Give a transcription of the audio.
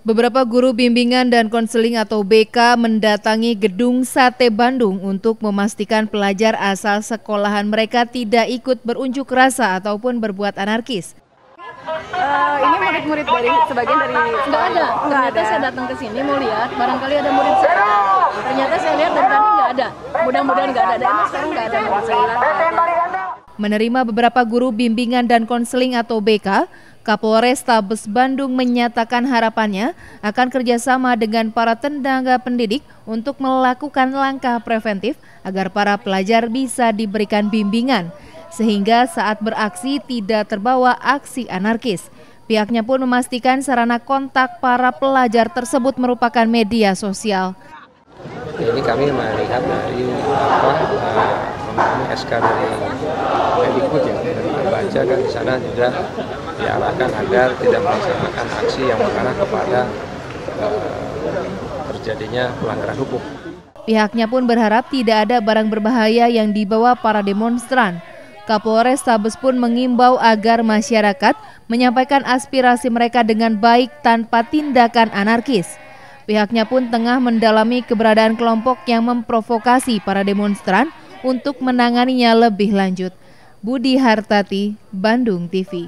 Beberapa guru bimbingan dan konseling atau BK mendatangi gedung Sate Bandung untuk memastikan pelajar asal sekolahan mereka tidak ikut berunjuk rasa ataupun berbuat anarkis. Uh, ini murid-murid dari sebagian dari nggak ada. Ternyata ada. saya datang ke sini mau lihat, barangkali ada murid saya. Ternyata saya lihat dari tadi nggak ada. Mudah-mudahan nggak ada. Dan sekarang nggak ada murid saya. Menerima beberapa guru bimbingan dan konseling atau BK, Kapolres Tabes Bandung menyatakan harapannya akan kerjasama dengan para tenaga pendidik untuk melakukan langkah preventif agar para pelajar bisa diberikan bimbingan, sehingga saat beraksi tidak terbawa aksi anarkis. Pihaknya pun memastikan sarana kontak para pelajar tersebut merupakan media sosial. Ini kami melihat dari apa memahami SK dari Mendikbud ya dari baca kan di sana juga diarahkan agar tidak melaksanakan aksi yang mengarah kepada uh, terjadinya pelanggaran hukum. Pihaknya pun berharap tidak ada barang berbahaya yang dibawa para demonstran. Kapolres Tabes pun mengimbau agar masyarakat menyampaikan aspirasi mereka dengan baik tanpa tindakan anarkis. Pihaknya pun tengah mendalami keberadaan kelompok yang memprovokasi para demonstran untuk menanganinya lebih lanjut. Budi Hartati, Bandung TV.